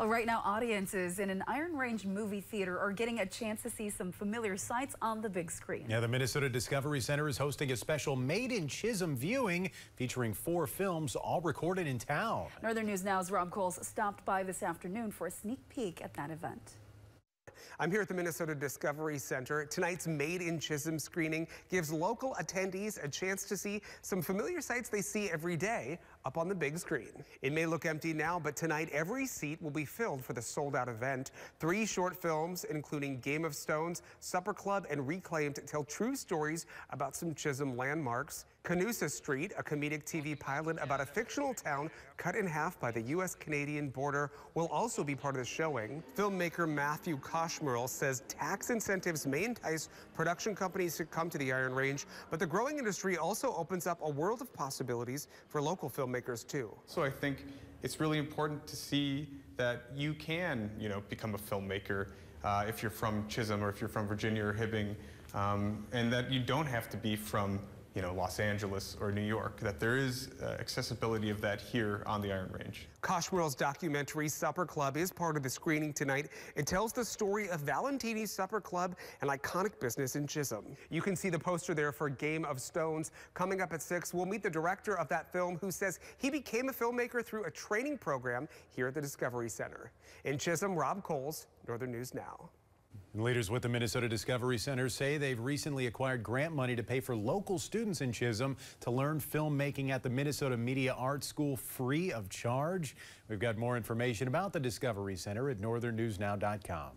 Well, right now, audiences in an Iron Range movie theater are getting a chance to see some familiar sights on the big screen. Yeah, the Minnesota Discovery Center is hosting a special Made in Chisholm viewing featuring four films all recorded in town. Northern News Now's Rob Coles stopped by this afternoon for a sneak peek at that event. I'm here at the Minnesota Discovery Center. Tonight's Made in Chisholm screening gives local attendees a chance to see some familiar sights they see every day up on the big screen. It may look empty now, but tonight every seat will be filled for the sold out event. Three short films, including Game of Stones, Supper Club, and Reclaimed, tell true stories about some Chisholm landmarks. Canusa Street, a comedic TV pilot about a fictional town cut in half by the U.S.-Canadian border, will also be part of the showing. Filmmaker Matthew Koshmerl says tax incentives may entice production companies to come to the Iron Range, but the growing industry also opens up a world of possibilities for local filmmakers too. So I think it's really important to see that you can, you know, become a filmmaker uh, if you're from Chisholm or if you're from Virginia or Hibbing, um, and that you don't have to be from you know, Los Angeles or New York, that there is uh, accessibility of that here on the Iron Range. Koshmerl's documentary Supper Club is part of the screening tonight. It tells the story of Valentini's Supper Club, an iconic business in Chisholm. You can see the poster there for Game of Stones. Coming up at 6, we'll meet the director of that film who says he became a filmmaker through a training program here at the Discovery Center. In Chisholm, Rob Coles, Northern News Now. Leaders with the Minnesota Discovery Center say they've recently acquired grant money to pay for local students in Chisholm to learn filmmaking at the Minnesota Media Arts School free of charge. We've got more information about the Discovery Center at northernnewsnow.com.